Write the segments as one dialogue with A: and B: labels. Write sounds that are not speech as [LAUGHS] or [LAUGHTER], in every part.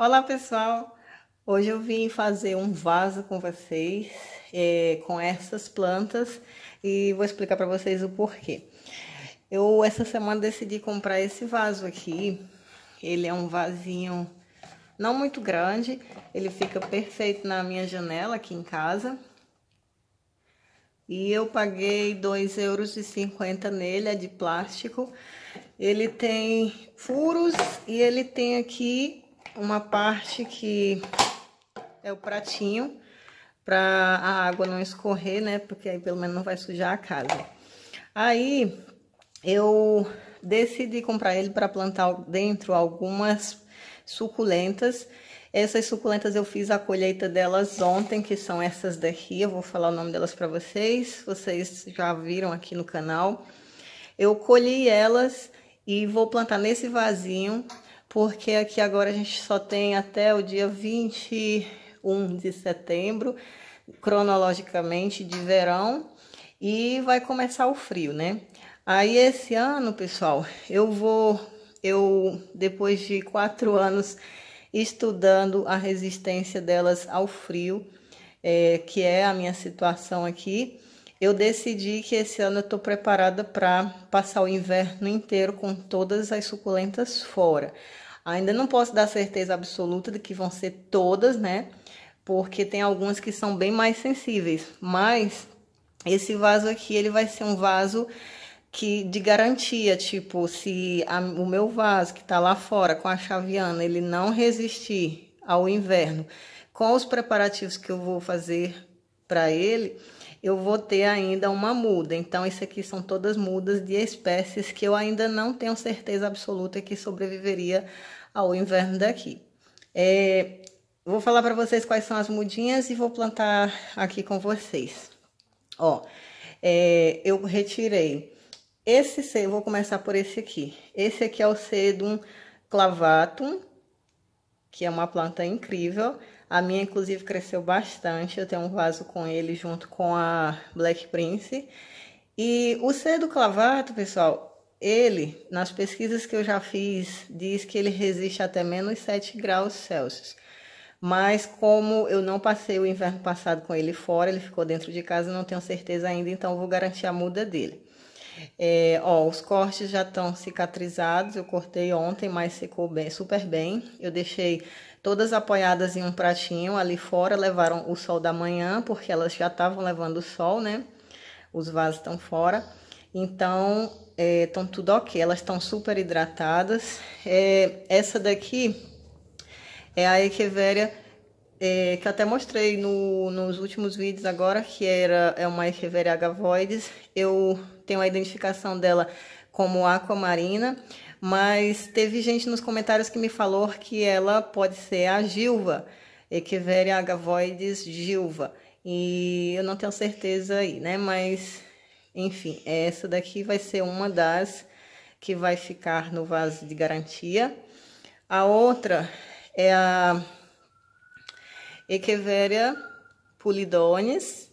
A: Olá pessoal, hoje eu vim fazer um vaso com vocês é, com essas plantas e vou explicar para vocês o porquê. Eu essa semana decidi comprar esse vaso aqui, ele é um vasinho não muito grande, ele fica perfeito na minha janela aqui em casa. E eu paguei dois euros cinquenta nele, é de plástico. Ele tem furos e ele tem aqui uma parte que é o pratinho para a água não escorrer, né? Porque aí pelo menos não vai sujar a casa. Aí eu decidi comprar ele para plantar dentro algumas suculentas. Essas suculentas eu fiz a colheita delas ontem, que são essas daqui. Eu vou falar o nome delas para vocês. Vocês já viram aqui no canal. Eu colhi elas e vou plantar nesse vasinho porque aqui agora a gente só tem até o dia 21 de setembro, cronologicamente de verão, e vai começar o frio, né? Aí esse ano, pessoal, eu vou, eu depois de quatro anos estudando a resistência delas ao frio, é, que é a minha situação aqui, eu decidi que esse ano eu estou preparada para passar o inverno inteiro com todas as suculentas fora. Ainda não posso dar certeza absoluta de que vão ser todas, né? Porque tem algumas que são bem mais sensíveis. Mas esse vaso aqui, ele vai ser um vaso que de garantia, tipo, se a, o meu vaso que está lá fora com a chaviana, ele não resistir ao inverno, com os preparativos que eu vou fazer para ele, eu vou ter ainda uma muda. Então, isso aqui são todas mudas de espécies que eu ainda não tenho certeza absoluta que sobreviveria ao inverno daqui. É, vou falar para vocês quais são as mudinhas e vou plantar aqui com vocês. Ó, é, eu retirei esse cedo, vou começar por esse aqui. Esse aqui é o sedum clavatum, que é uma planta incrível. A minha, inclusive, cresceu bastante. Eu tenho um vaso com ele junto com a Black Prince. E o cedo clavato, pessoal, ele, nas pesquisas que eu já fiz, diz que ele resiste até menos 7 graus Celsius. Mas como eu não passei o inverno passado com ele fora, ele ficou dentro de casa, não tenho certeza ainda, então vou garantir a muda dele. É, ó, os cortes já estão cicatrizados, eu cortei ontem, mas secou bem, super bem. Eu deixei todas apoiadas em um pratinho ali fora, levaram o sol da manhã, porque elas já estavam levando o sol, né? Os vasos estão fora. Então, estão é, tudo ok, elas estão super hidratadas. É, essa daqui é a Echeveria, é, que até mostrei no, nos últimos vídeos agora, que era, é uma Echeveria agavoides. Eu tenho a identificação dela como aquamarina, mas teve gente nos comentários que me falou que ela pode ser a Gilva, Echeveria agavoides Gilva. E eu não tenho certeza aí, né? Mas, enfim, essa daqui vai ser uma das que vai ficar no vaso de garantia. A outra é a Echeveria pulidones,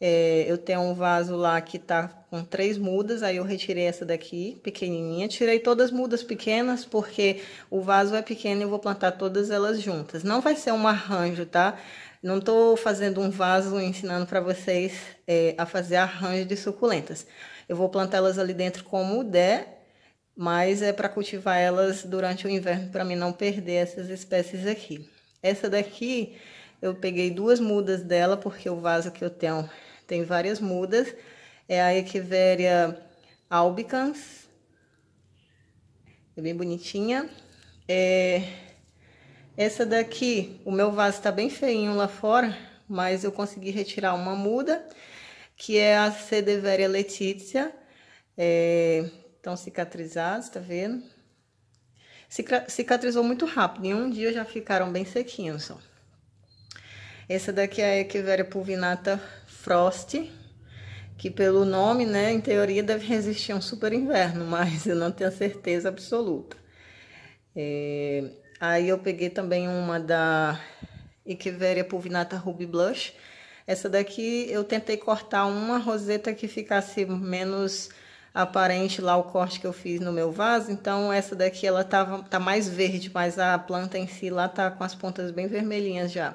A: é, eu tenho um vaso lá que tá com três mudas, aí eu retirei essa daqui, pequenininha. Tirei todas as mudas pequenas, porque o vaso é pequeno e eu vou plantar todas elas juntas. Não vai ser um arranjo, tá? Não tô fazendo um vaso ensinando para vocês é, a fazer arranjo de suculentas. Eu vou plantar elas ali dentro como der, mas é para cultivar elas durante o inverno, para mim não perder essas espécies aqui. Essa daqui, eu peguei duas mudas dela, porque o vaso que eu tenho tem várias mudas. É a Echeveria albicans. É bem bonitinha. É... Essa daqui, o meu vaso está bem feinho lá fora, mas eu consegui retirar uma muda, que é a Cedeveria Letícia. É... Estão cicatrizados, tá vendo? Cicatrizou muito rápido, em um dia já ficaram bem sequinhos, ó. Essa daqui é a Echeveria pulvinata Frost, que pelo nome, né, em teoria deve resistir a um super inverno, [LAUGHS] mas eu não tenho certeza absoluta. É, aí eu peguei também uma da Echeveria pulvinata Ruby Blush. Essa daqui eu tentei cortar uma roseta que ficasse menos aparente lá o corte que eu fiz no meu vaso. Então, essa daqui, ela tava, tá mais verde, mas a planta em si lá tá com as pontas bem vermelhinhas já.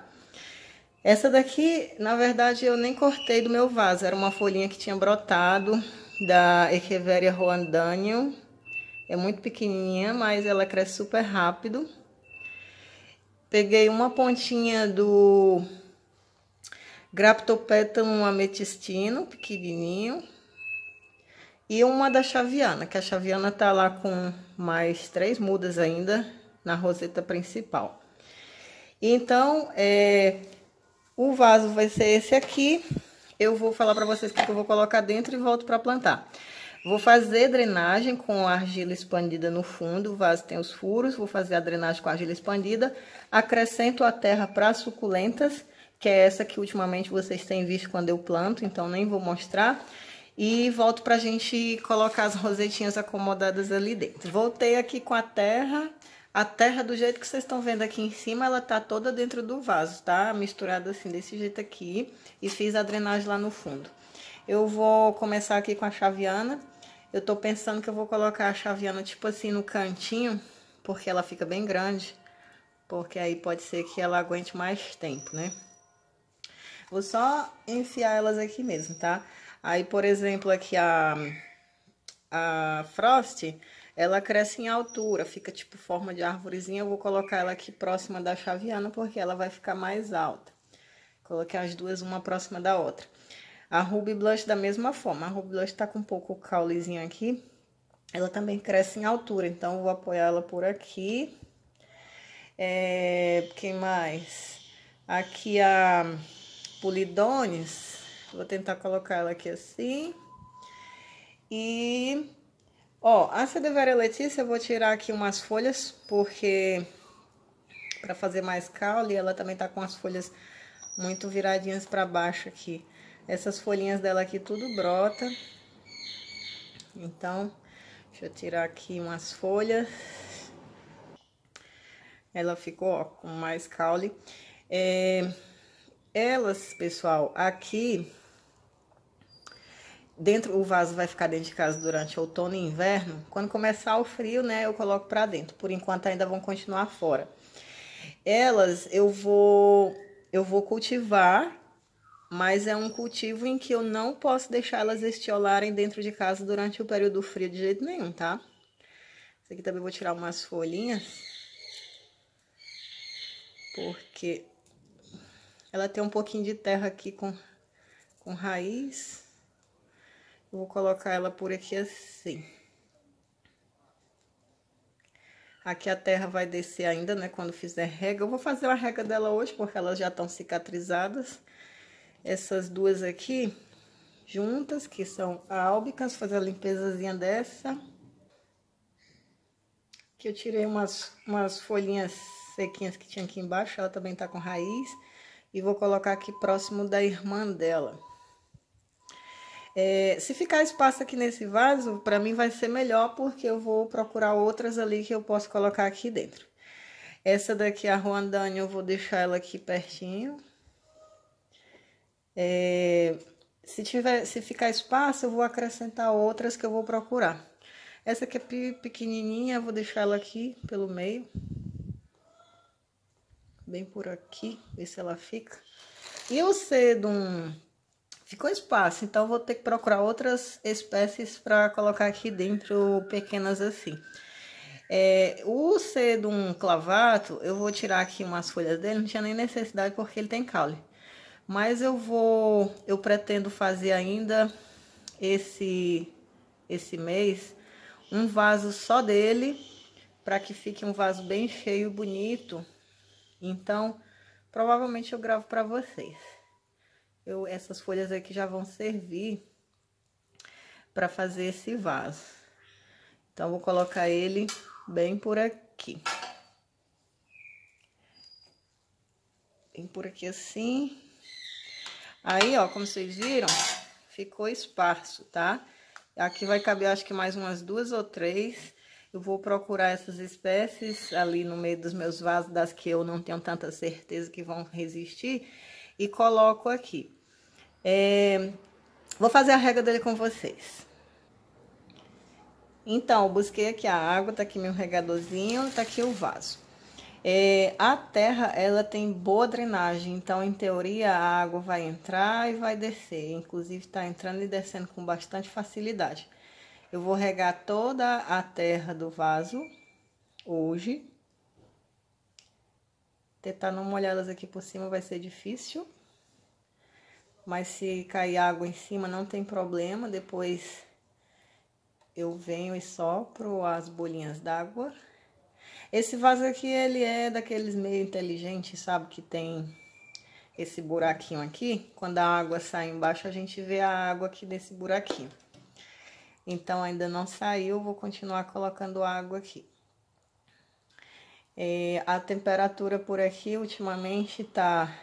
A: Essa daqui, na verdade, eu nem cortei do meu vaso. Era uma folhinha que tinha brotado da Echeveria Roandanium. É muito pequenininha, mas ela cresce super rápido. Peguei uma pontinha do Graptopetalum ametistino, pequenininho. E uma da chaviana, que a chaviana tá lá com mais três mudas ainda na roseta principal. Então, é, o vaso vai ser esse aqui. Eu vou falar para vocês o que eu vou colocar dentro e volto para plantar. Vou fazer drenagem com argila expandida no fundo, o vaso tem os furos, vou fazer a drenagem com argila expandida. Acrescento a terra para suculentas, que é essa que ultimamente vocês têm visto quando eu planto, então nem vou mostrar. E volto para a gente colocar as rosetinhas acomodadas ali dentro. Voltei aqui com a terra. A terra, do jeito que vocês estão vendo aqui em cima, ela tá toda dentro do vaso, tá? Misturada assim, desse jeito aqui. E fiz a drenagem lá no fundo. Eu vou começar aqui com a chaviana. Eu tô pensando que eu vou colocar a chaviana, tipo assim, no cantinho, porque ela fica bem grande. Porque aí pode ser que ela aguente mais tempo, né? Vou só enfiar elas aqui mesmo, tá? Aí, por exemplo, aqui a, a Frost, ela cresce em altura, fica tipo forma de árvorezinha. Eu vou colocar ela aqui próxima da chaviana, porque ela vai ficar mais alta. Coloquei as duas uma próxima da outra. A Ruby Blush da mesma forma. A Ruby Blush tá com um pouco o caulezinho aqui. Ela também cresce em altura, então eu vou apoiar ela por aqui. É, quem mais? Aqui a Polidones Vou tentar colocar ela aqui assim. E, ó, a Cedeveria Letícia, eu vou tirar aqui umas folhas, porque para fazer mais caule, ela também tá com as folhas muito viradinhas para baixo aqui. Essas folhinhas dela aqui tudo brota. Então, deixa eu tirar aqui umas folhas. Ela ficou, ó, com mais caule. É, elas, pessoal, aqui dentro o vaso vai ficar dentro de casa durante outono e inverno. Quando começar o frio, né, eu coloco para dentro. Por enquanto ainda vão continuar fora. Elas eu vou eu vou cultivar, mas é um cultivo em que eu não posso deixar elas estiolarem dentro de casa durante o período frio de jeito nenhum, tá? Aqui também vou tirar umas folhinhas. Porque ela tem um pouquinho de terra aqui com, com raiz. Vou colocar ela por aqui assim. Aqui a terra vai descer ainda, né? Quando fizer rega. Eu vou fazer a rega dela hoje, porque elas já estão cicatrizadas. Essas duas aqui, juntas, que são álbicas. Fazer a limpezazinha dessa. Aqui eu tirei umas, umas folhinhas sequinhas que tinha aqui embaixo. Ela também tá com raiz e vou colocar aqui próximo da irmã dela. É, se ficar espaço aqui nesse vaso, para mim vai ser melhor, porque eu vou procurar outras ali que eu posso colocar aqui dentro. Essa daqui, a Ruandane, eu vou deixar ela aqui pertinho. É, se, tiver, se ficar espaço, eu vou acrescentar outras que eu vou procurar. Essa aqui é pequenininha, eu vou deixar ela aqui pelo meio bem por aqui, ver se ela fica. E o sedum ficou espaço, então vou ter que procurar outras espécies para colocar aqui dentro, pequenas assim. É, o sedum clavato, eu vou tirar aqui umas folhas dele, não tinha nem necessidade porque ele tem caule. Mas eu vou, eu pretendo fazer ainda esse, esse mês um vaso só dele, para que fique um vaso bem cheio, bonito, então, provavelmente eu gravo para vocês. Eu, essas folhas aqui já vão servir para fazer esse vaso. Então, vou colocar ele bem por aqui. Bem por aqui assim. Aí, ó, como vocês viram, ficou esparso, tá? Aqui vai caber, acho que mais umas duas ou três. Eu vou procurar essas espécies ali no meio dos meus vasos, das que eu não tenho tanta certeza que vão resistir, e coloco aqui. É, vou fazer a rega dele com vocês. Então, busquei aqui a água, tá aqui meu regadorzinho, tá aqui o vaso. É, a terra, ela tem boa drenagem, então, em teoria, a água vai entrar e vai descer. Inclusive, tá entrando e descendo com bastante facilidade. Eu vou regar toda a terra do vaso hoje. Tentar não molhar elas aqui por cima vai ser difícil. Mas se cair água em cima, não tem problema. Depois eu venho e sopro as bolinhas d'água. Esse vaso aqui, ele é daqueles meio inteligentes, sabe? Que tem esse buraquinho aqui. Quando a água sai embaixo, a gente vê a água aqui desse buraquinho. Então, ainda não saiu, vou continuar colocando água aqui. É, a temperatura por aqui, ultimamente, tá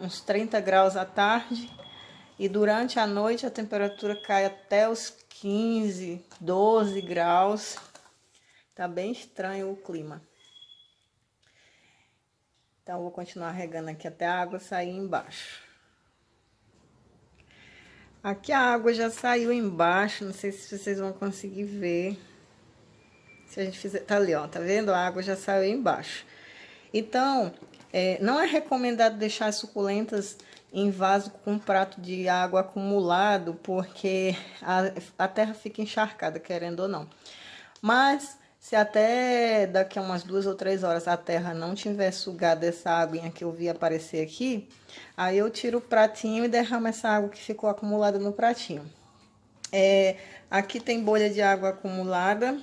A: uns 30 graus à tarde. E durante a noite, a temperatura cai até os 15, 12 graus. Tá bem estranho o clima. Então, vou continuar regando aqui até a água sair embaixo. Aqui a água já saiu embaixo, não sei se vocês vão conseguir ver. Se a gente fizer, tá ali, ó, tá vendo? A água já saiu embaixo. Então, é, não é recomendado deixar as suculentas em vaso com prato de água acumulado, porque a, a terra fica encharcada, querendo ou não. Mas, se até daqui a umas duas ou três horas a terra não tiver sugado essa aguinha que eu vi aparecer aqui, aí eu tiro o pratinho e derramo essa água que ficou acumulada no pratinho. É, aqui tem bolha de água acumulada,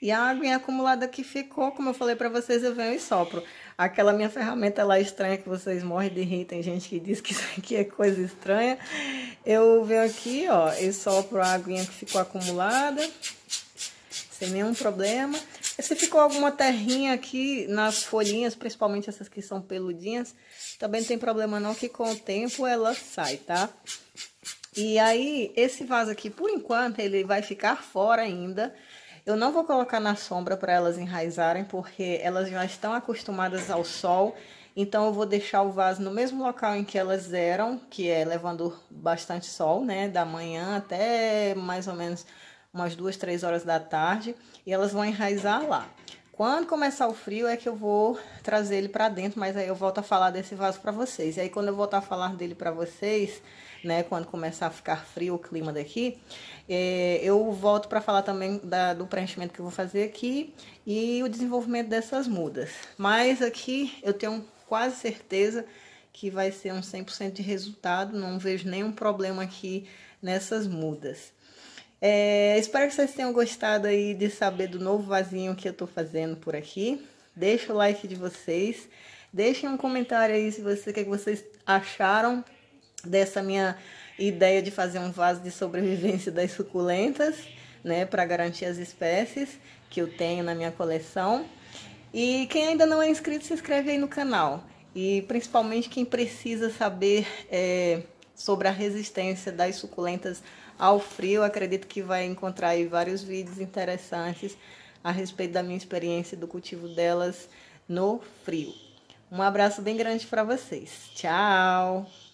A: e a água acumulada que ficou, como eu falei para vocês, eu venho e sopro. Aquela minha ferramenta lá estranha que vocês morrem de rir, tem gente que diz que isso aqui é coisa estranha. Eu venho aqui, ó, e sopro a aguinha que ficou acumulada, sem nenhum problema. E se ficou alguma terrinha aqui nas folhinhas, principalmente essas que são peludinhas, também não tem problema não, que com o tempo ela sai, tá? E aí, esse vaso aqui, por enquanto, ele vai ficar fora ainda, eu não vou colocar na sombra para elas enraizarem, porque elas já estão acostumadas ao sol. Então, eu vou deixar o vaso no mesmo local em que elas eram, que é levando bastante sol, né? Da manhã até mais ou menos umas duas, três horas da tarde. E elas vão enraizar lá. Quando começar o frio é que eu vou trazer ele para dentro, mas aí eu volto a falar desse vaso para vocês. E aí quando eu voltar a falar dele para vocês, né, quando começar a ficar frio o clima daqui, é, eu volto para falar também da, do preenchimento que eu vou fazer aqui e o desenvolvimento dessas mudas. Mas aqui eu tenho quase certeza que vai ser um 100% de resultado, não vejo nenhum problema aqui nessas mudas. É, espero que vocês tenham gostado aí de saber do novo vasinho que eu tô fazendo por aqui. Deixa o like de vocês. Deixem um comentário aí se você, o que vocês acharam dessa minha ideia de fazer um vaso de sobrevivência das suculentas, né, para garantir as espécies que eu tenho na minha coleção. E quem ainda não é inscrito, se inscreve aí no canal. E principalmente quem precisa saber é, sobre a resistência das suculentas ao frio, acredito que vai encontrar aí vários vídeos interessantes a respeito da minha experiência do cultivo delas no frio. Um abraço bem grande para vocês. Tchau!